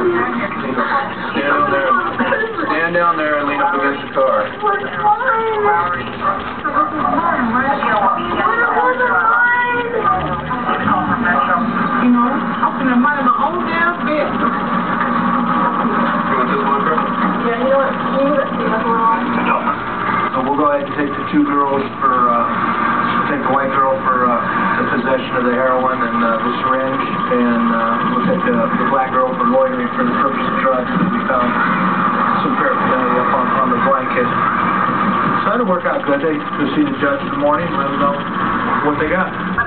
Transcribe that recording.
Stand there. Stand down there and lean up against the car. You know, I'm damn. You want this one, girl? Yeah, you. So we'll go ahead and take the two girls for, uh, take the white girl for, uh, the possession of the heroin and, uh, the syringe, and, uh, we'll take the, the black girl work out good. They, they'll see the judge in the morning, let them know what they got.